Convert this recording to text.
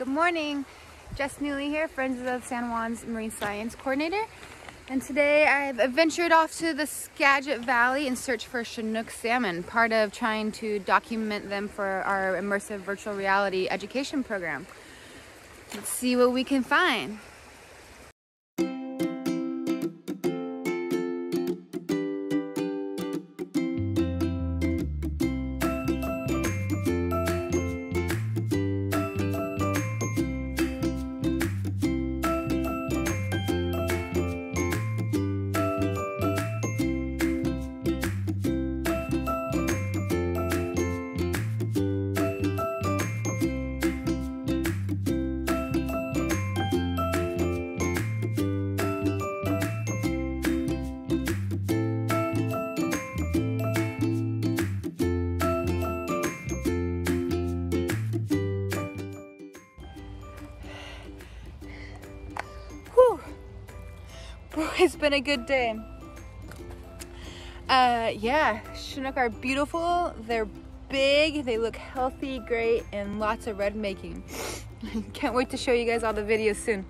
Good morning. Jess Newley here, Friends of San Juan's Marine Science Coordinator. And today I've ventured off to the Skagit Valley in search for Chinook salmon, part of trying to document them for our immersive virtual reality education program. Let's see what we can find. it's been a good day. Uh, yeah, Chinook are beautiful. They're big, they look healthy, great, and lots of redd making. Can't wait to show you guys all the videos soon.